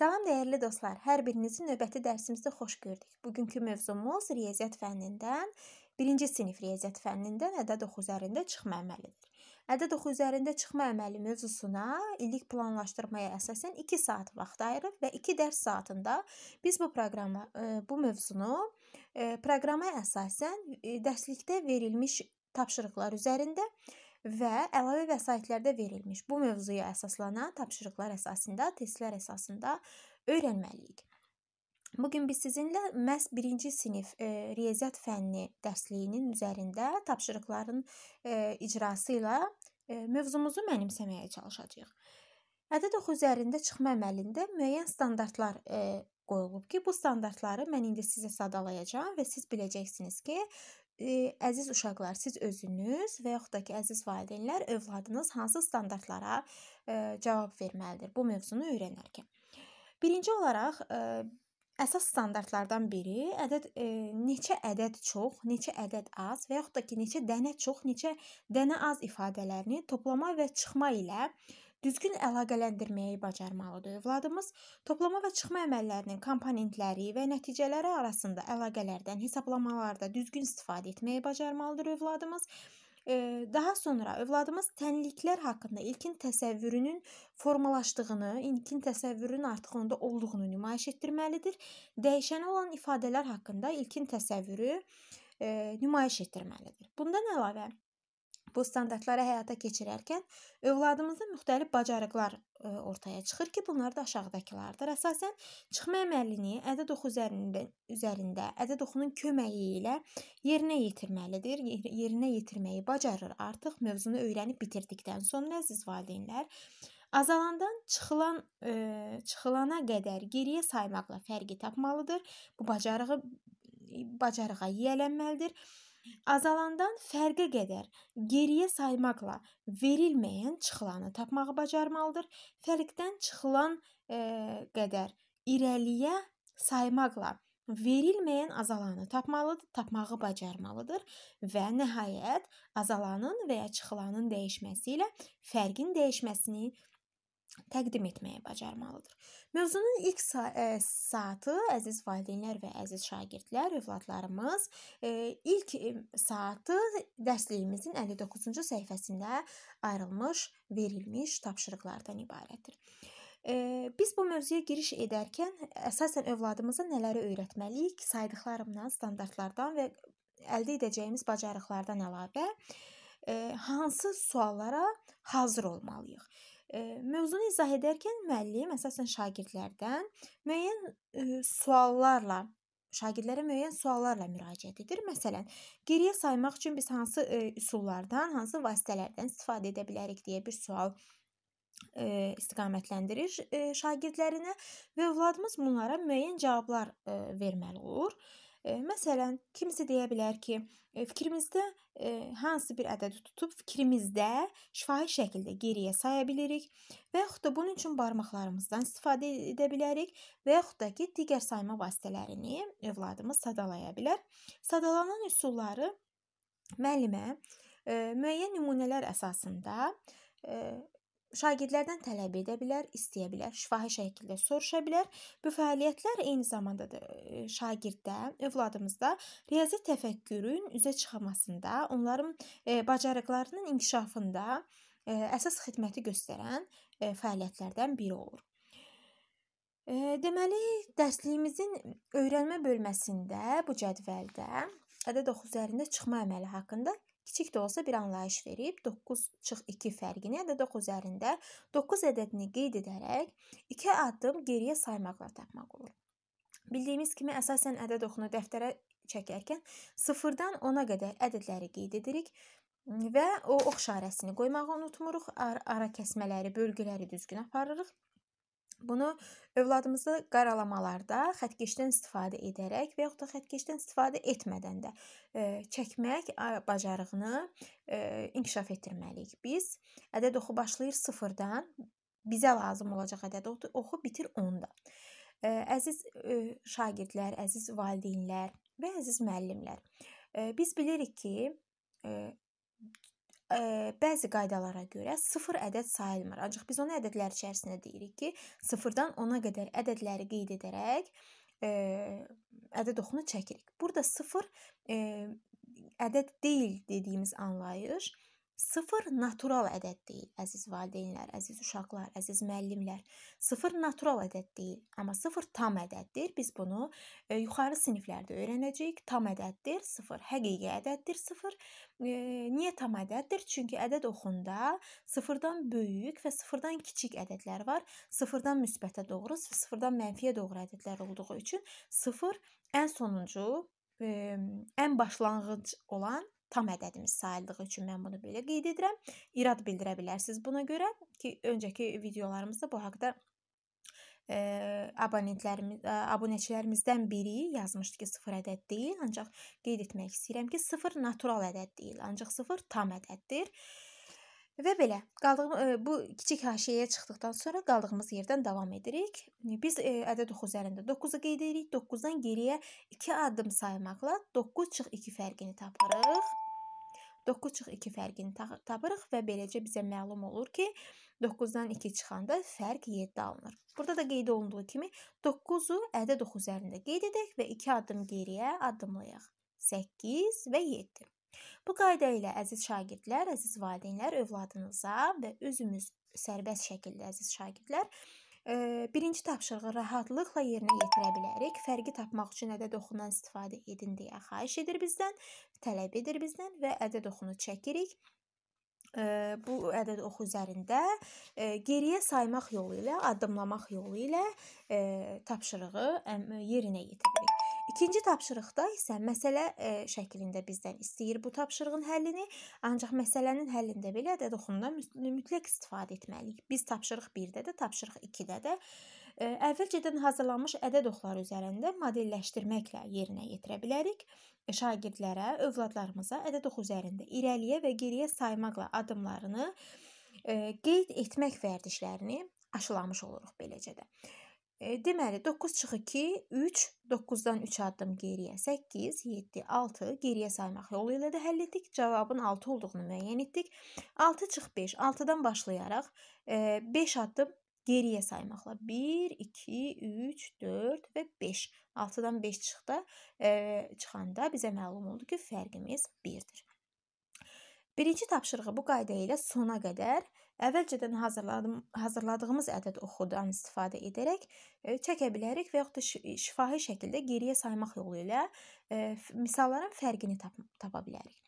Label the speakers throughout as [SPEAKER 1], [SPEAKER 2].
[SPEAKER 1] Salam dəyərli dostlar, hər birinizi növbəti dərsimizdə xoş gördük. Bugünkü mövzumuz riyaziyyat fənnindən, 1-ci sinif riyaziyyat fənnindən ədəd oxu üzərində çıxma əməlidir. Ədəd oxu üzərində çıxma əməli mövzusuna illik planlaşdırmaya əsasən 2 saat vaxt ayırıb və 2 dərs saatında biz bu proqrama e, bu mövzunu e, proqrama əsasən e, dərslikdə verilmiş tapşırıqlar üzərində və əlavə vəsaitlərdə verilmiş bu mövzuya əsaslanan tapşırıqlar əsasında, testlər əsasında öyrənməliyik. Bu gün biz sizinlə məhz 1-ci sinif e, riyaziyyat fənni dərsliyinin üzərində tapşırıqların e, icrası ilə e, mövzumuzu mənimsəməyə çalışacağıq. Ədəd oxu üzərində çıxma əməlində müəyyən standartlar e, qoyulub ki, bu standartları mən indi sizə sadalayacağam və siz biləcəksiniz ki, əziz uşaqlar, siz özünüz və yaxud da ki, əziz valideynlər övladınız hansı standartlara cavab verməlidir bu mövzunu öyrənərkən. Birinci olaraq əsas standartlardan biri ədəd e, neçə ədəd çox, neçə ədəd az və yaxud da ki, neçə dənə çox, neçə dənə az ifadələrini toplama və çıxma ilə düzgün əlaqələndirməyi bacarmalıdır övladımız. Toplama və çıxma əməllərinin komponentləri və nəticələri arasında əlaqələrdən hesablamalarda düzgün istifadə etməyi bacarmalıdır övladımız. Daha sonra övladımız tənliklər haqqında ilkin təsəvvürünün formalaşdığını, ilkin təsəvvürün artıq onda olduğunu nümayiş etdirməlidir. Dəyişənə olan ifadələr haqqında ilkin təsəvvürü e, nümayiş etdirməlidir. Bundan əlavə Bu standartları həyata keçirərkən övladımızda müxtəlif bacarıqlar e, ortaya çıxır ki, bunlar da aşağıdakılardır. Əsasən çıxma əməlini ədəd oxu üzərində üzərində ədəd oxunun köməyi ilə yerinə yetirməlidir. Yerinə yetirməyi bacarır. Artıq mövzunu öyrənib bitirdikdən sonra əziz valideynlər azalandan çıxılan e, çıxılana qədər geriyə saymaqla fərqi tapmalıdır. Bu bacarığı bacarığa yiyələnməlidir Azalandan fərqə qədər geriyə saymaqla verilməyən çıxılanı tapmağı bacarmalıdır. Fərqdən çıxılan e, qədər irəliyə saymaqla verilməyən azalanı tapmalıdır, tapmağı bacarmalıdır və nəhayət azalanın və ya çıxılanın dəyişməsi ilə fərqin dəyişməsini təqdim etməyi bacarmalıdır. Mövzunun ilk sa ə, e, saatı əziz valideynlər və əziz şagirdlər, övladlarımız, ə, e, ilk ə, saatı dərsliyimizin 59-cu səhifəsində ayrılmış, verilmiş tapşırıqlardan ibarətdir. E, biz bu mövzuya giriş edərkən əsasən övladımıza nələri öyrətməliyik? Saydıqlarımdan, standartlardan və əldə edəcəyimiz bacarıqlardan əlavə e, hansı suallara hazır olmalıyıq? Mövzunu izah edərkən müəllim əsasən şagirdlərdən müəyyən suallarla şagirdlərə müəyyən suallarla müraciət edir. Məsələn, geriyə saymaq üçün biz hansı üsullardan, hansı vasitələrdən istifadə edə bilərik deyə bir sual istiqamətləndirir şagirdlərinə və övladımız bunlara müəyyən cavablar verməli olur. Məsələn, kimisi deyə bilər ki, fikrimizdə hansı bir ədədi tutub fikrimizdə şifahi şəkildə geriyə saya bilirik və yaxud da bunun üçün barmaqlarımızdan istifadə edə bilərik və yaxud da ki, digər sayma vasitələrini övladımız sadalaya bilər. Sadalanan üsulları müəllimə müəyyən nümunələr əsasında şagirdlərdən tələb edə bilər, istəyə bilər, şifahi şəkildə soruşa bilər. Bu fəaliyyətlər eyni zamanda da şagirddə, övladımızda riyazi təfəkkürün üzə çıxmasında, onların bacarıqlarının inkişafında əsas xidməti göstərən fəaliyyətlərdən biri olur. Deməli, dərsliyimizin öyrənmə bölməsində bu cədvəldə ədəd oxu üzərində çıxma əməli haqqında kiçik də olsa bir anlayış verib 9 çıx 2 fərqini ədəd oxu üzərində 9 ədədini qeyd edərək 2 addım geriyə saymaqla tapmaq olur. Bildiyimiz kimi əsasən ədəd oxunu dəftərə çəkərkən 0-dan 10-a qədər ədədləri qeyd edirik və o ox işarəsini qoymağı unutmuruq. Ara, ara kəsmələri, bölgüləri düzgün aparırıq. Bunu övladımızı qaralamalarda xəttkeşdən istifadə edərək və yaxud da xəttkeşdən istifadə etmədən də e, çəkmək bacarığını e, inkişaf etdirməliyik. Biz ədəd oxu başlayır 0-dan, bizə lazım olacaq ədəd oxu bitir 10-da. E, əziz e, şagirdlər, əziz valideynlər və əziz müəllimlər, e, biz bilirik ki, e, ə, bəzi qaydalara görə 0 ədəd sayılmır. Ancaq biz onu ədədlər içərisində deyirik ki, 0-dan 10-a qədər ədədləri qeyd edərək ə, ədəd oxunu çəkirik. Burada 0 ə, ədəd deyil dediyimiz anlayış Sıfır natural ədəd deyil, əziz valideynlər, əziz uşaqlar, əziz müəllimlər. Sıfır natural ədəd deyil, amma sıfır tam ədəddir. Biz bunu e, yuxarı siniflərdə öyrənəcəyik. Tam ədəddir, sıfır həqiqi ədəddir, sıfır. E, niyə tam ədəddir? Çünki ədəd oxunda sıfırdan böyük və sıfırdan kiçik ədədlər var. Sıfırdan müsbətə doğru, sıfırdan mənfiyə doğru ədədlər olduğu üçün sıfır ən sonuncu, e, ən başlanğıc olan tam ədədimiz sayıldığı üçün mən bunu belə qeyd edirəm. İrad bildirə bilərsiniz buna görə ki, öncəki videolarımızda bu haqqda e, abonentlərimiz, abunəçilərimizdən biri yazmışdı ki, 0 ədəd deyil, ancaq qeyd etmək istəyirəm ki, 0 natural ədəd deyil, ancaq 0 tam ədəddir. Və belə, qaldığım bu kiçik haşiyəyə çıxdıqdan sonra qaldığımız yerdən davam edirik. Biz ədəd oxu üzərində 9-u qeyd edirik. 9-dan geriyə 2 addım saymaqla 9 çıx 2 fərqini tapırıq. 9 çıx 2 fərqini tapırıq və beləcə bizə məlum olur ki, 9-dan 2 çıxanda fərq 7 alınır. Burada da qeyd olunduğu kimi 9-u ədəd oxu üzərində qeyd edək və 2 addım geriyə addımlayaq. 8 və 7. Bu qayda ilə əziz şagirdlər, əziz valideynlər övladınıza və özümüz sərbəst şəkildə əziz şagirdlər e, birinci tapşırığı rahatlıqla yerinə yetirə bilərik. Fərqi tapmaq üçün ədəd oxundan istifadə edin deyə xahiş edir bizdən, tələb edir bizdən və ədəd oxunu çəkirik. E, bu ədəd oxu üzərində e, geriyə saymaq yolu ilə, addımlamaq yolu ilə tapşırığı yerinə yetiririk. İkinci tapşırıqda isə məsələ e, şəklində bizdən istəyir bu tapşırığın həllini, ancaq məsələnin həllində belə ədəd oxundan mütləq istifadə etməliyik. Biz tapşırıq 1-də də, tapşırıq 2-də də e, əvvəlcədən hazırlanmış ədəd oxları üzərində modelləşdirməklə yerinə yetirə bilərik. Şagirdlərə, övladlarımıza ədəd oxu üzərində irəliyə və geriyə saymaqla addımlarını e, qeyd etmək vərdişlərini aşılamış oluruq beləcə də. Deməli 9 çıx 2 3 9-dan 3 addım geriyə 8 7 6 geriyə saymaq yolu ilə də həll etdik. Cavabın 6 olduğunu müəyyən etdik. 6 çıx 5 6-dan başlayaraq e, 5 addım geriyə saymaqla 1 2 3 4 və 5 6-dan 5 çıxda çıxanda bizə məlum oldu ki, fərqimiz 1-dir. Birinci tapşırığı bu qayda ilə sona qədər əvvəlcədən hazırladım, hazırladığımız ədəd oxudan istifadə edərək e, çəkə bilərik və yaxud da şifahi şəkildə geriyə saymaq yolu ilə e, misalların fərqini tap tapa bilərik.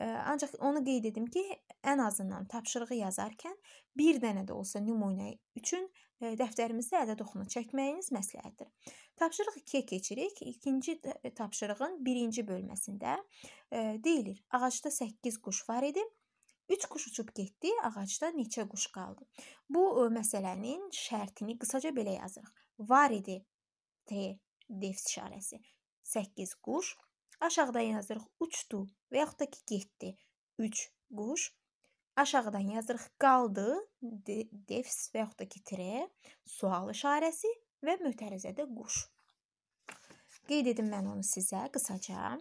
[SPEAKER 1] E, ancaq onu qeyd edim ki, ən azından tapşırığı yazarkən bir dənə də olsa nümunə üçün dəftərimizdə ədəd oxunu çəkməyiniz məsləhətdir. Tapşırıq 2-yə keçirik. İkinci tapşırığın birinci bölməsində deyilir: Ağacda 8 quş var idi. 3 quş uçub getdi, ağacda neçə quş qaldı? Bu məsələnin şərtini qısaca belə yazırıq. Var idi T def işarəsi. 8 quş. Aşağıdan yazırıq uçdu və yaxud da ki getdi. 3 quş. Aşağıdan yazırıq qaldı defs və yaxud da ki tire sual işarəsi və mötərizədə quş. Qeyd edim mən onu sizə qısaca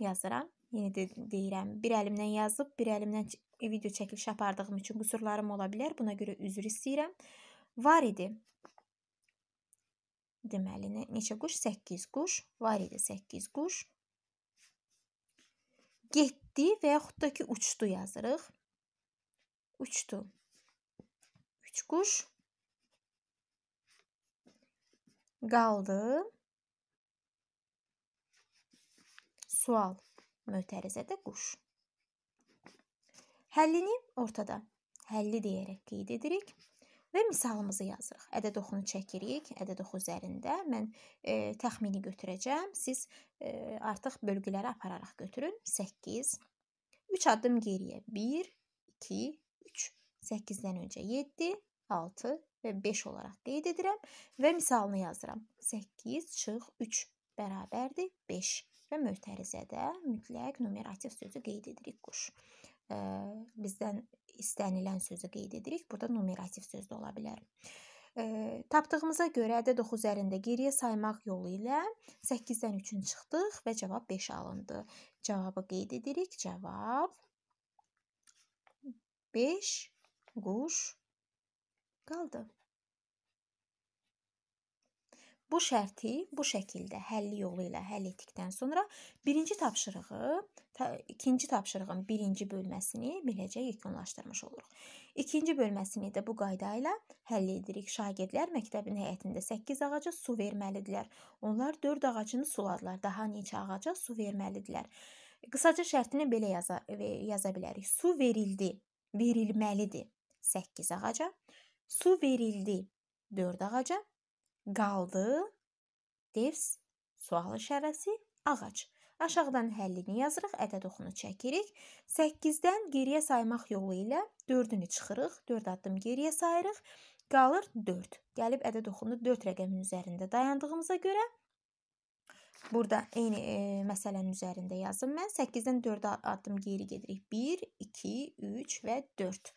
[SPEAKER 1] yazıram. Yenə də deyirəm, bir əlimdən yazıb, bir əlimdən video çəkiliş apardığım üçün qüsurlarım ola bilər. Buna görə üzr istəyirəm. Var idi. Deməli, neçə quş? 8 quş. Var idi 8 quş. Getdi və yaxud da ki, uçdu yazırıq. Uçdu. 3 quş. Qaldı. Sual mötərizədə quş. Həllini ortada həlli deyərək qeyd edirik və misalımızı yazırıq. Ədəd oxunu çəkirik. Ədəd oxu üzərində mən e, təxmini götürəcəm. Siz e, artıq bölgüləri apararaq götürün. 8 3 addım geriyə 1 2 3 8-dən öncə 7 6 və 5 olaraq qeyd edirəm və misalını yazıram. 8 çıx 3 bərabərdir 5 və mötərizədə mütləq numerativ sözü qeyd edirik quş. E, bizdən istənilən sözü qeyd edirik. Burada numerativ söz də ola bilər. E, tapdığımıza görə ədəd oxu üzərində geriyə saymaq yolu ilə 8-dən 3-ün çıxdıq və cavab 5 alındı. Cavabı qeyd edirik. Cavab 5 quş qaldı. Bu şərti bu şəkildə həlli yolu ilə həll etdikdən sonra birinci tapşırığı, ta, ikinci tapşırığın birinci bölməsini beləcə yekunlaşdırmış oluruq. İkinci bölməsini də bu qayda ilə həll edirik. Şagirdlər məktəbin həyətində 8 ağaca su verməlidirlər. Onlar 4 ağacını suladılar. Daha neçə ağaca su verməlidirlər? Qısaca şərtini belə yaza, yaza bilərik. Su verildi, verilməlidir 8 ağaca. Su verildi 4 ağaca qaldı devs sual işarəsi ağac. Aşağıdan həllini yazırıq, ədəd oxunu çəkirik. 8-dən geriyə saymaq yolu ilə 4-ünü çıxırıq, 4 addım geriyə sayırıq. Qalır 4. Gəlib ədəd oxunu 4 rəqəmin üzərində dayandığımıza görə Burada eyni e, məsələnin üzərində yazım mən. 8-dən 4 addım geri gedirik. 1, 2, 3 və 4.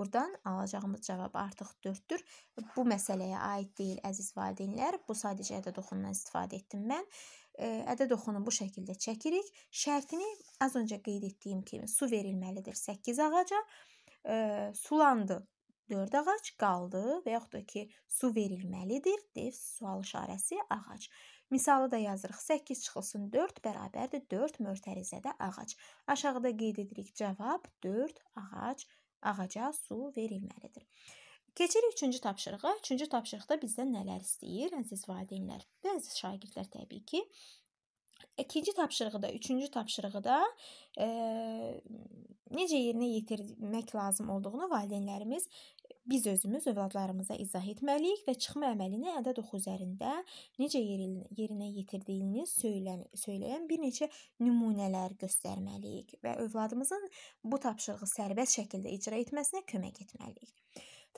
[SPEAKER 1] Buradan alacağımız cavab artıq 4-dür. Bu məsələyə aid deyil əziz valideynlər. Bu sadəcə ədəd oxundan istifadə etdim mən. Ədəd oxunu bu şəkildə çəkirik. Şərtini az öncə qeyd etdiyim kimi su verilməlidir 8 ağaca. Sulandı 4 ağac qaldı və yaxud da ki, su verilməlidir. Dev sual işarəsi ağac. Misalı da yazırıq. 8 çıxılsın 4 bərabərdir 4 mötərizədə ağac. Aşağıda qeyd edirik cavab 4 ağac ağaca su verilməlidir. Keçirik üçüncü tapşırığa. Üçüncü tapşırıqda bizdən nələr istəyir əziz valideynlər və əziz şagirdlər təbii ki. İkinci tapşırığı da, üçüncü tapşırığı da e, necə yerinə yetirmək lazım olduğunu valideynlərimiz biz özümüz övladlarımıza izah etməliyik və çıxma əməlini ədəd oxu üzərində necə yerinə yetirdiyini söylən, söyləyən bir neçə nümunələr göstərməliyik və övladımızın bu tapşırığı sərbəst şəkildə icra etməsinə kömək etməliyik.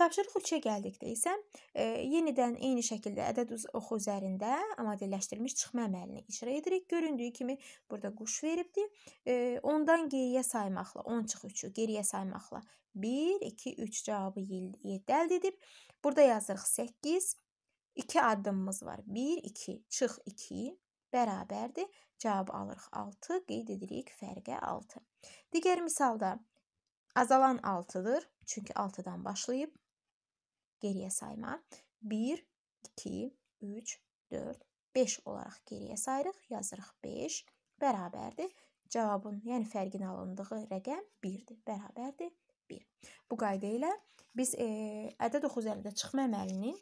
[SPEAKER 1] Tapşırıq 3-ə gəldikdə isə e, yenidən eyni şəkildə ədəd oxu üzərində modelləşdirilmiş çıxma əməlini icra edirik. Göründüyü kimi burada quş veribdi. E, ondan geriyə saymaqla 10 çıx 3-ü geriyə saymaqla 1, 2, 3 cavabı 7 əldə edib. Burada yazırıq 8. 2 addımımız var. 1, 2, çıx 2 bərabərdir. Cavab alırıq 6, qeyd edirik fərqə 6. Digər misalda azalan 6-dır. Çünki 6-dan başlayıb geriyə sayma. 1, 2, 3, 4, 5 olaraq geriyə sayırıq. Yazırıq 5 bərabərdir. Cavabın, yəni fərqin alındığı rəqəm 1-dir. Bərabərdir 1. Bu qayda ilə biz e, ədəd oxu üzərində çıxma əməlinin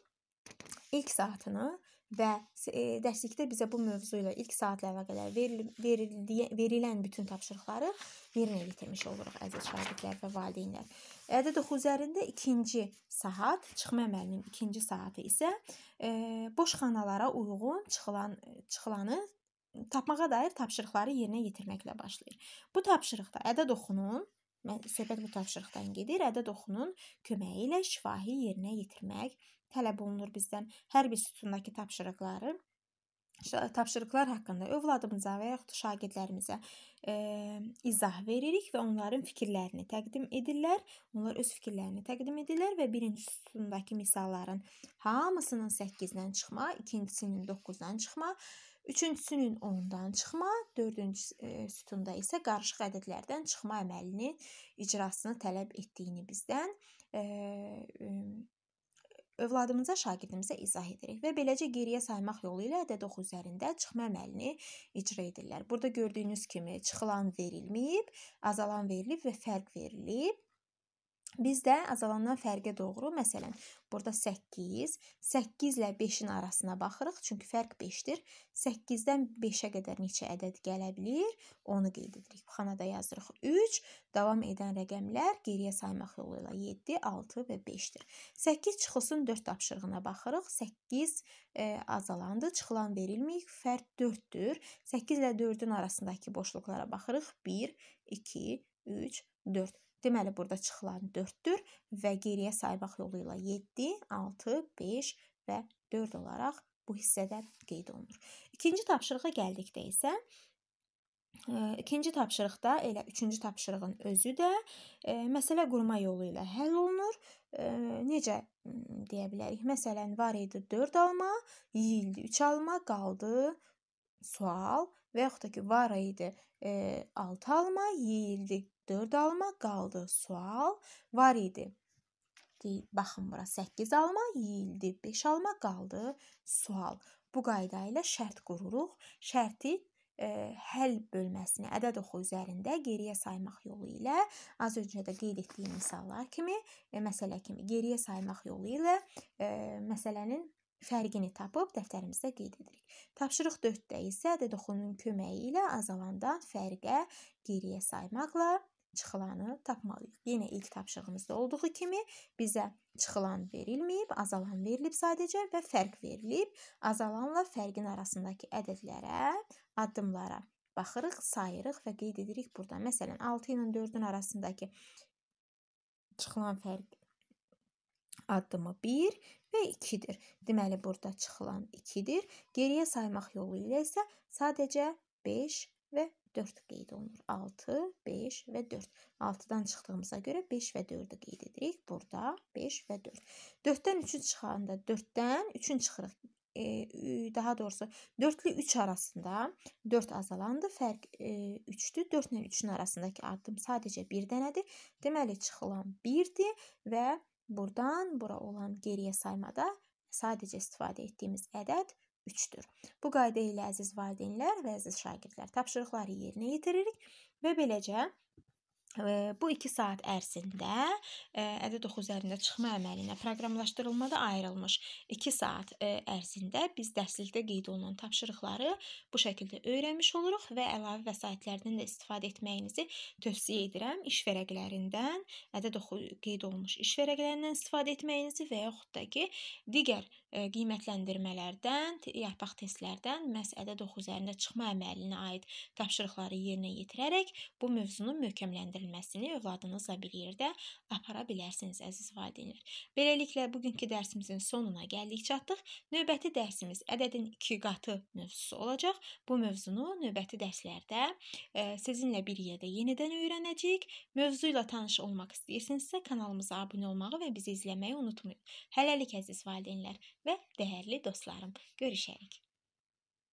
[SPEAKER 1] ilk saatını və e, dərslikdə bizə bu mövzu ilə ilk saatla əlaqədar veril, verildiyi, verilən bütün tapşırıqları yerinə yetirmiş oluruq əziz şagirdlər və valideynlər. Ədəd oxu üzərində ikinci saat, çıxma əməlinin ikinci saatı isə e, boş xanalara uyğun çıxılan çıxılanı tapmağa dair tapşırıqları yerinə yetirməklə başlayır. Bu tapşırıqda ədəd oxunun söhbət bu tapşırıqdan gedir. Ədəd oxunun köməyi ilə şifahi yerinə yetirmək tələb olunur bizdən. Hər bir sütundakı tapşırıqları tapşırıqlar haqqında övladımıza və yaxud şagirdlərimizə e, izah veririk və onların fikirlərini təqdim edirlər. Onlar öz fikirlərini təqdim edirlər və birinci sütundakı misalların hamısının 8-dən çıxma, ikincisinin 9-dan çıxma, Üçüncüsünün 10-dan çıxma, dördüncü e, sütunda isə qarışıq ədədlərdən çıxma əməlinin icrasını tələb etdiyini bizdən e, övladımıza, şagirdimizə izah edirik və beləcə geriyə saymaq yolu ilə ədəd oxu üzərində çıxma əməlini icra edirlər. Burada gördüyünüz kimi çıxılan verilməyib, azalan verilib və fərq verilib. Biz də azalandan fərqə doğru, məsələn, burada 8, 8 ilə 5-in arasına baxırıq, çünki fərq 5-dir. 8-dən 5-ə qədər neçə ədəd gələ bilər? Onu qeyd edirik. Xanada yazırıq 3, davam edən rəqəmlər geriyə saymaq yolu ilə 7, 6 və 5-dir. 8 çıxılsın 4 tapşırığına baxırıq. 8 e, azalandı, çıxılan verilməyib, fərq 4-dür. 8 ilə 4-ün arasındakı boşluqlara baxırıq. 1, 2, 3, 4. Deməli burada çıxılan 4-dür və geriyə saymaq yolu ilə 7, 6, 5 və 4 olaraq bu hissədə qeyd olunur. İkinci tapşırığa gəldikdə isə İkinci tapşırıqda elə üçüncü tapşırığın özü də e, məsələ qurma yolu ilə həll olunur. E, necə deyə bilərik? Məsələn, var idi 4 alma, yeyildi 3 alma, qaldı sual və yaxud da ki, var idi e, 6 alma, yeyildi 4 alma qaldı. Sual var idi. Deyil, baxın bura 8 alma yeyildi. 5 alma qaldı. Sual. Bu qayda ilə şərt qururuq. Şərti ə, həll bölməsini ədəd oxu üzərində geriyə saymaq yolu ilə az öncə də qeyd etdiyim misallar kimi, ə, məsələ kimi geriyə saymaq yolu ilə ə, məsələnin fərqini tapıb dəftərimizdə qeyd edirik. Tapşırıq 4-də isə ədəd oxunun köməyi ilə azalandan fərqə geriyə saymaqla çıxılanı tapmalıyıq. Yenə ilk tapşırığımızda olduğu kimi bizə çıxılan verilməyib, azalan verilib sadəcə və fərq verilib. Azalanla fərqin arasındakı ədədlərə, addımlara baxırıq, sayırıq və qeyd edirik burada. Məsələn, 6 ilə 4-ün arasındakı çıxılan fərq addımı 1 və 2-dir. Deməli, burada çıxılan 2-dir. Geriyə saymaq yolu ilə isə sadəcə 5 və 4 qeyd olunur. 6, 5 və 4. 6-dan çıxdığımıza görə 5 və 4-ü qeyd edirik. Burada 5 və 4. 4-dən 3-ü çıxanda 4-dən 3-ün çıxırıq. E, daha doğrusu 4 ilə 3 arasında 4 azalandı. Fərq e, 3-dür. 4 ilə 3-ün arasındakı addım sadəcə 1 dənədir. Deməli çıxılan 1-dir və burdan bura olan geriyə saymada sadəcə istifadə etdiyimiz ədəd 3-dür. Bu qayda ilə əziz valideynlər və əziz şagirdlər tapşırıqları yerinə yetiririk və beləcə Bu 2 saat ərzində ədəd oxu üzərində çıxma əməlinə proqramlaşdırılmada ayrılmış 2 saat ərzində biz dərslikdə qeyd olunan tapşırıqları bu şəkildə öyrənmiş oluruq və əlavə vəsaitlərdən də istifadə etməyinizi tövsiyə edirəm. İş vərəqlərindən, ədəd oxu qeyd olunmuş iş vərəqlərindən istifadə etməyinizi və yaxud da ki, digər qiymətləndirmələrdən, yarpaq testlərdən məhz ədəd oxu üzərində çıxma əməlinə aid tapşırıqları yerinə yetirərək bu mövzunu möhkəmləndirmək öyrənilməsini övladınızla bir yerdə apara bilərsiniz, əziz valideynlər. Beləliklə, bugünkü dərsimizin sonuna gəldik, çatdıq. Növbəti dərsimiz ədədin 2 qatı mövzusu olacaq. Bu mövzunu növbəti dərslərdə e, sizinlə bir yerdə yenidən öyrənəcəyik. Mövzu ilə tanış olmaq istəyirsinizsə, kanalımıza abunə olmağı və bizi izləməyi unutmayın. Hələlik əziz valideynlər və dəyərli dostlarım, görüşərik.